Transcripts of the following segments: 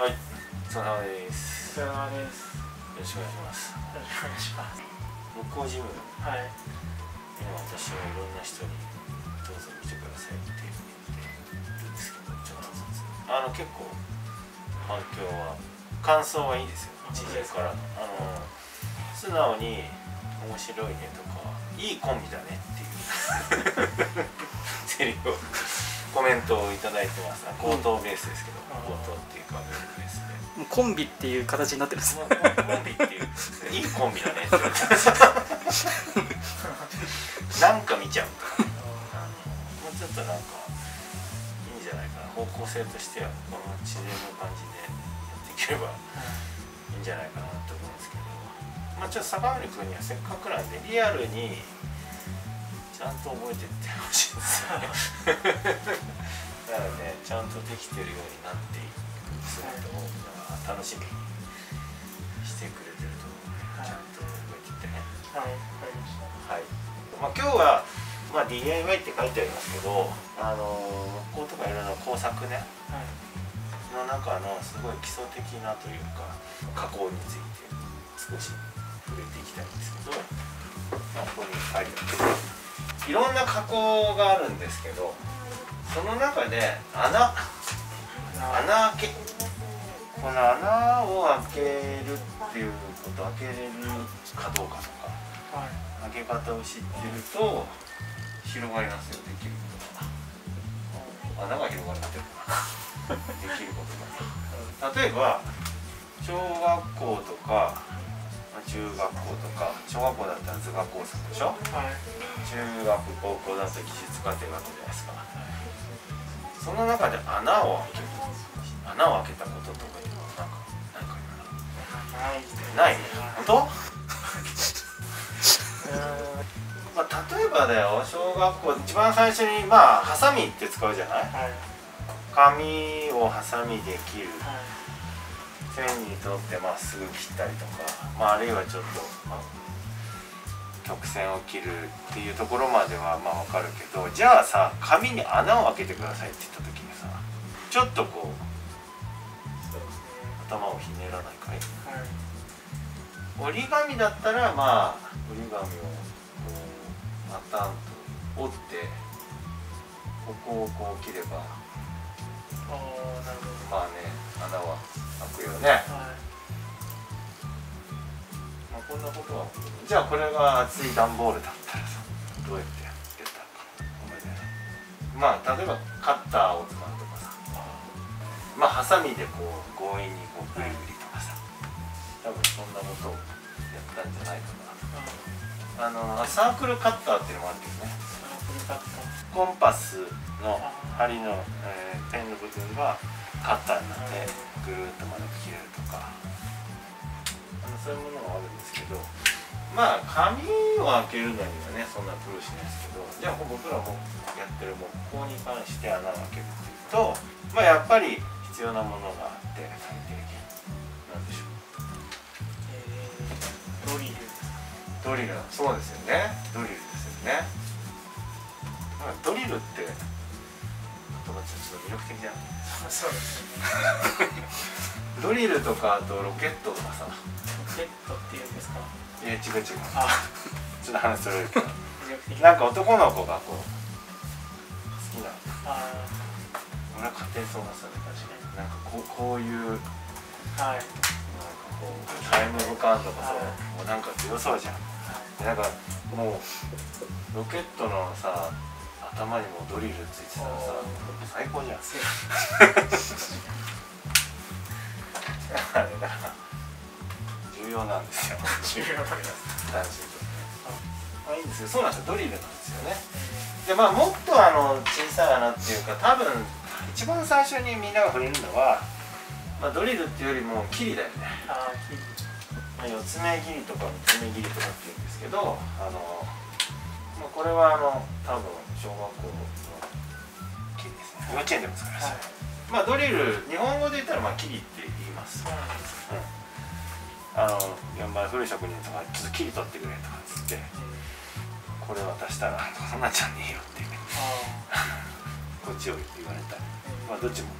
はい、お疲れ様です。お疲れ様です。よろしくお願いします。よろしくお願いします。木工ジム、はい。今私はいろんな人にどうぞ見てくださいって言ってるんですけど、ちょっと。あの結構反響は感想はいいですよ。知人からのあの素直に面白いねとかいいコンビだねっていうセリフをコメントをいただいてます。口頭ベースですけど、口頭っていうかベースで。もうコンビっていう形になってるんです。コンビっていういいコンビだね。なんか見ちゃう。もうちょっとなんかいいんじゃないかな。方向性としてはこの自然の感じでやっていければいいんじゃないかなと思うんですけど。まあちょっと坂上君にはせっかくなんでリアルにちゃんと覚えてってほしいですよねだからねちゃんとできてるようになっていく姿を楽しみにしてくれてると思うのでちゃんと覚えてってねはい。わかりましはい、まあ、今日は、まあ、DIY って書いてありますけどあのこうとかいろんな工作ね。はい。の中のすごい基礎的なというか加工について少し触れていきたいんですけど、まあ、ここに書いてあるいろんな加工があるんですけどその中で穴穴開け。この穴を開けるっていうこと開けれるかどうかとかはい。開け方を知ってると広がりますよできることが。穴が広がるっていうかな。できることが。例えば小学校とかまあ中学校とか小学校だったら図画工作でしょ？はい。中学高校だと技術課程があるじゃないですか。その中で穴を開ける穴を開けたこととかいうのはなんかないかない。なない本当？うまあ、例えばだよ小学校一番最初にまあハサミって使うじゃない？んはい。紙をハサミで切る。はい。線に沿ってまっすぐ切ったりとか、まあ、あるいはちょっと、まあ、曲線を切るっていうところまではまあ分かるけどじゃあさ紙に穴を開けてくださいって言った時にさちょっとこうね。頭をひねらないかい？はい。折り紙だったらまあ折り紙をこうパタンと折ってここをこう切れば。まあね穴は開くよね、はい。まあ、こんなことはじゃあこれが厚い段ボールだったらさどうやってやってたかまあ例えばカッターを使うとかさ。まあハサミでこう強引にこうグリグリとかさ。多分そんなことをやったんじゃないかな。あのサークルカッターっていうのもあるけどね。サークルカッタコンパスの針の、えーペンの部分がカッターになってぐるっと丸く切れるとか。あのそういうものがあるんですけどまあ紙を開けるのにはねそんな苦労しないですけどじゃあ僕らもやってる木工に関して穴を開けるっていうとまあやっぱり必要なものがあって最低限。なんでしょう。ー。えー、ドリル。ですか。ドリル。そうですよね。ドリルですよね。まあドリルって言葉ちょっと魅力的じゃないそうですね。ドリルとかあとロケットとかさ。ロケットっていうんですか？いや違う違う。ちょあ、っと話それるけど魅力的。なんか男の子がこう好きな。あ俺は家庭そうなさね。確かに。なんかこうこういうなんか。こうタイムオブカーンとかさもうなんか強そうじゃん。でなんかもうロケットのさ頭にもドリルついてたらさ最高じゃん。あれだ重要なんですよ重要なります。男子まあいいんですよそうなんですよドリルなんですよねでまあもっとあの小さい穴っていうか多分一番最初にみんなが触れるのは、まあ、ドリルっていうよりもキリだよね、あー、キリ。まあ、四つ目切りとか三つ目切りとかっていうんですけどあの、まあ、これはあの多分小学校のキリですね。幼稚園でも使います、はい。まあドリル日本語で言ったらまあキリって言います。そうなん。あの現場古い職人とかちょっと切り取ってくれとかっつってこれ渡したら「そんなんじゃねえよ」ってね。あ こっちを言われたり。まあどっちも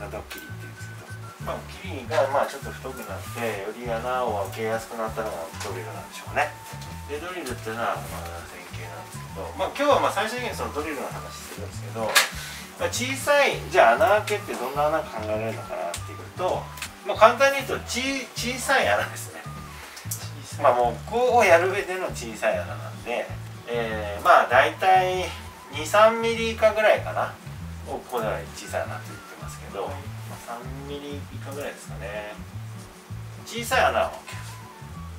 なんとなく切りって言うんですけど。まあ、キリがまあちょっと太くなってより穴を開けやすくなったのがドリルなんでしょうね。でドリルっていうのはまあなんですけど、まあ、今日はまあ最終的にそのドリルの話するんですけど、まあ、小さいじゃあ穴開けってどんな穴が考えられるのかなっていうと、まあ、簡単に言うとち小さい穴ですね。まあもうこうやる上での小さい穴なんで、えー、まあ大体23ミリ以下ぐらいかなをここでは小さい穴って言ってますけど、まあ、3ミリ以下ぐらいですかね。小さい穴を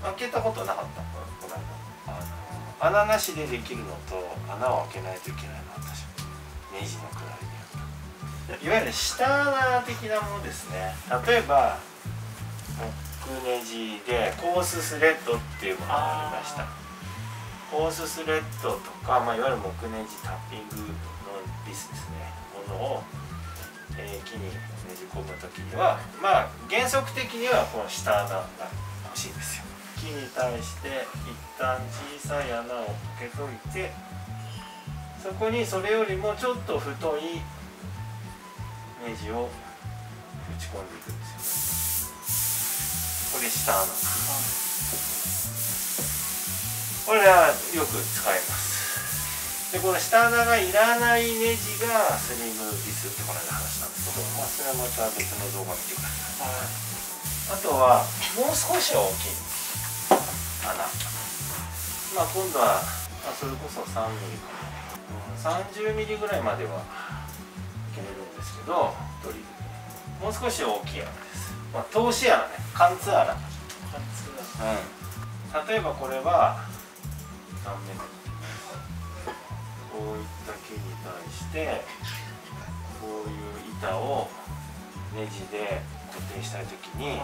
開けたことなかったこの間穴なしでできるのと穴を開けないといけないの私ネジのくらいでいわゆる下穴的なものですね。例えば木ネジでコーススレッドっていうものがありました。コーススレッドとか、まあ、いわゆる木ネジタッピングのビスですね。ものを、えー、木にねじ込む時にはまあ原則的にはこの下穴が欲しいんですよ。木に対して一旦小さい穴を開けといてそこにそれよりもちょっと太いネジを打ち込んでいくんですよ。これ下穴これはよく使います。でこの下穴がいらないネジがスリムビスってこの間話したんですけど、まあ、それはまた別の動画見てください、あとはもう少し大きい穴まあ今度はあそれこそ3ミリかな、うん、30ミリぐらいまではいけるんですけどドリルもう少し大きい穴です。まあ、通し穴ね。貫通穴、うん、例えばこれは断面。こういった木に対してこういう板をネジで固定したい時に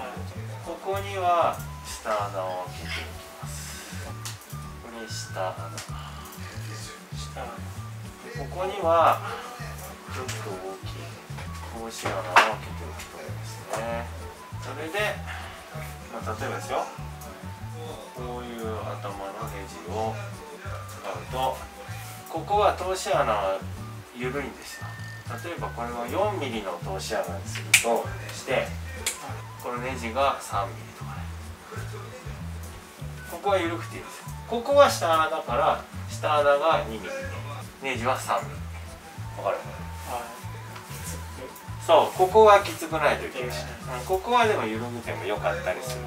ここには下穴を開けていきますこれ下穴下。ここにはちょっと大きい通し穴を開けておくといいですね。それで、まあ、例えばですよ。こういう頭のネジを使うとここは通し穴は緩いんですよ。例えばこれを 4mm の通し穴にするとしてこのネジが 3mm とかね。ここは緩くていいですよ。ここは下穴だから下穴が 2mm ネジは 3mm わかる？そうここはきつくないといけない、うん、ここはでも緩めてもよかったりする。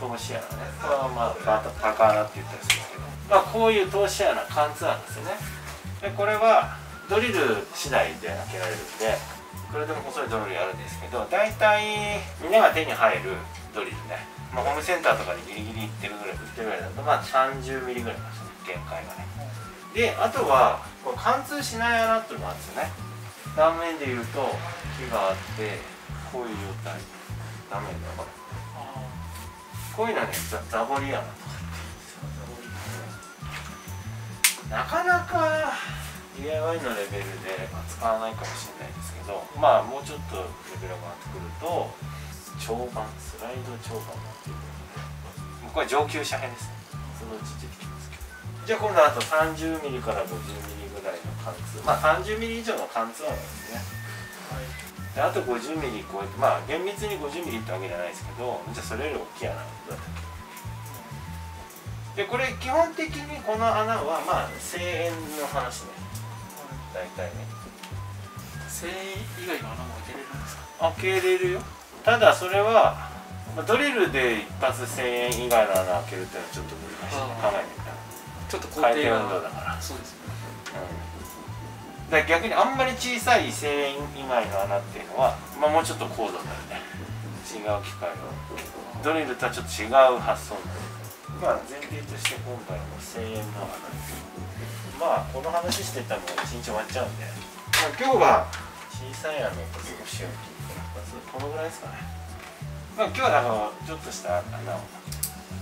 通し穴ね。これはまあババカ穴って言ったりするけど、まあ、こういう通し穴貫通穴ですよね。でこれはドリル次第で開けられるんでこれでも細いドリルやるんですけど大体みんなが手に入るドリルね、まあ、ホームセンターとかでギリギリいってるぐらい売ってるぐらいだとまあ 30mm ぐらいなんですね限界がね。であとはこ貫通しない穴っていうのがあるんですよね。断面でいうと木があってこういう状態。断面で分かる？こういうのはねザボリ穴とかなかなか DIY のレベルで使わないかもしれないですけどまあもうちょっとレベルが上がってくると長板スライド長板っていうこれ上級者編ですね。そのうち出てきますけど。じゃあ今度あと 30mm から 50mm ぐらいの貫通。まあ 30mm 以上の貫通なんですね、はい、であと 50mm 超えてまあ厳密に 50mm ってわけじゃないですけどじゃあそれより大きい穴だったでこれ基本的にこの穴はまあ声援の話ね大体ね。声援以外の穴も開けれるんですか？開けれるよ。ただそれはドリルで一発1000円以外の穴開けるっていうのはちょっと難しい。ね考えてみたらちょっと回転運動だから。そうですね。だから逆にあんまり小さい声援以外の穴っていうのは、まあ、もうちょっと高度になるね。違う機械をドリルとはちょっと違う発想になるまあ前提として今回も声援の穴まあこの話してたらもう一日終わっちゃうんで、まあ、今日は小さい穴と少し大きいこのぐらいですかね。まあ今日はだからちょっとした穴を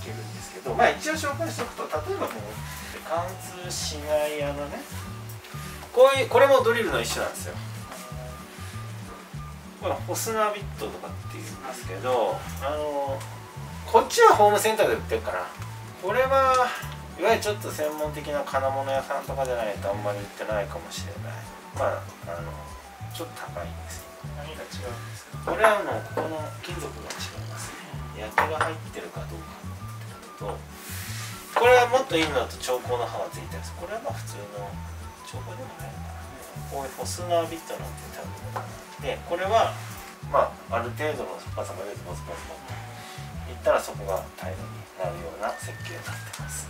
開けるんですけどまあ一応紹介しておくと例えばこの貫通しない穴ね。こういうこれもドリルの一種なんですよ。これホスナビットとかって言いますけどあのこっちはホームセンターで売ってるからこれはいわゆるちょっと専門的な金物屋さんとかじゃないとあんまり売ってないかもしれない。まああのちょっと高いんです何が違うんですか？これはもうここの金属が違いますね。焼きが入ってるかどうかってことと。これはもっといいのだと調光の刃がついてるんです。これはまあ普通の調光でもないのかな。こういうフォスナービットなんていうタイプのものでこれはまあある程度のパサが出てボツボツボツいったらそこが平らになるような設計になってます。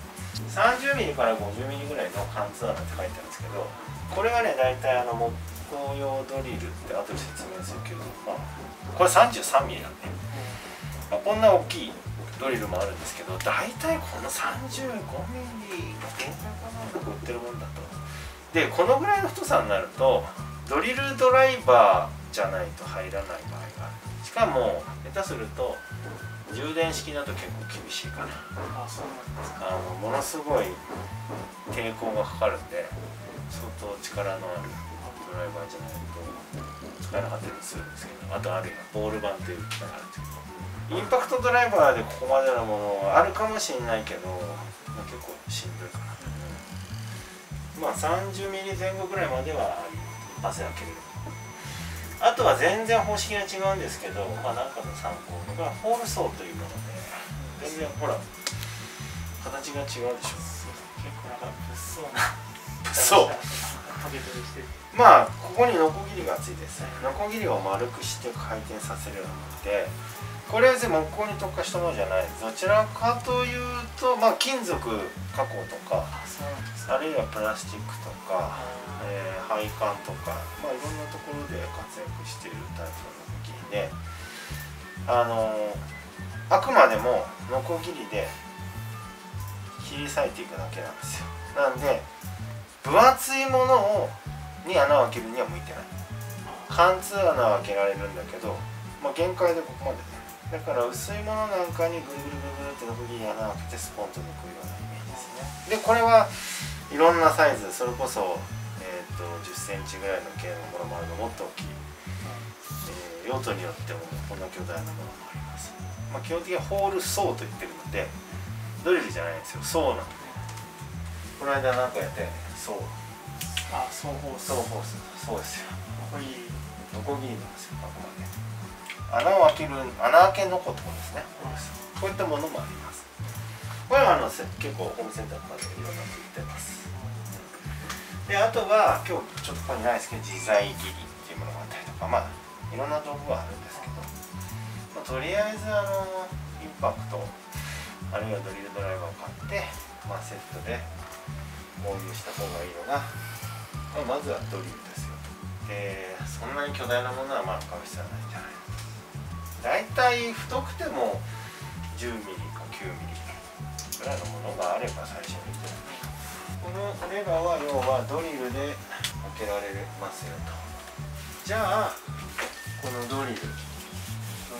30mm から 50mm ぐらいの貫通穴って書いてあるんですけどこれがね大体あの木工用ドリルって後で説明するけど、まあ、これ 33mm なんで、まあ、こんな大きいドリルもあるんですけど大体この 35mm が限界かなと売ってるもんだと。でこのぐらいの太さになるとドリルドライバーじゃないと入らない場合がある。しかも下手すると充電式だと結構厳しいかな。あそうなんですか。あのものすごい抵抗がかかるんで相当力のあるドライバーじゃないと使えなかったりするんですけどあとあるいはボール板という機械があるんですけど。インパクトドライバーでここまでのものはあるかもしれないけど、まあ、結構しんどいかな、まあ 30mm 前後ぐらいまでは一発で開けれるあとは全然方式が違うんですけど、まあ、なんかの参考これはホールソーというもので全然ほら形が違うでしょ。結構なんか物騒なそうまあここにノコギリがついてですね。ノコギリを丸くして回転させるようになってこれは全部木工に特化したものじゃない。どちらかというとまあ金属加工とかあるいはプラスチックとか、えー配管とか、まあ、いろんなところで活躍しているタイプのノコギリであのあくまでもノコギリで切り裂いていくだけなんですよ。なんで分厚いものをに穴を開けるには向いてない。貫通穴は開けられるんだけど、まあ、限界でここまでね。だから薄いものなんかにぐるぐるぐるぐるってノコギリ穴を開けてスポンと抜くようなイメージですね。でこれはいろんなサイズそれこそ、えー、と1 0ンチぐらいの径のものもあるのもっと大きい、えー用途によってもこんな巨大なものもあります、まあ、基本的にはホールソーと言ってるのでドリルじゃないんですよ。ソーなんで。この間なんかやったよね。ソー。あ双方ソーホース。そうですよ。こいいノコギリなんですよあくまで穴を開ける穴開けノコってことですね。こういったものもあります。これはあのせ結構ホームセンターとかでいろんなの売ってますであとは今日ちょっとここにないですけど自在切りっていうものがあったりとかまあいろんな道具はあるんですけど、まあとりあえずあのインパクトあるいはドリルドライバーを買って、まあ、セットで購入した方がいいのが、まあ、まずはドリルですよ。でそんなに巨大なものはまあ買う必要はないんじゃない大体太くても 10mm か 9mm ぐらいのものがあれば最初にこのレバーは要はドリルで開けられますよと。じゃあこのドリルド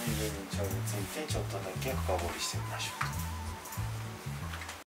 リルにちょいついてちょっとだけ深掘りしてみましょう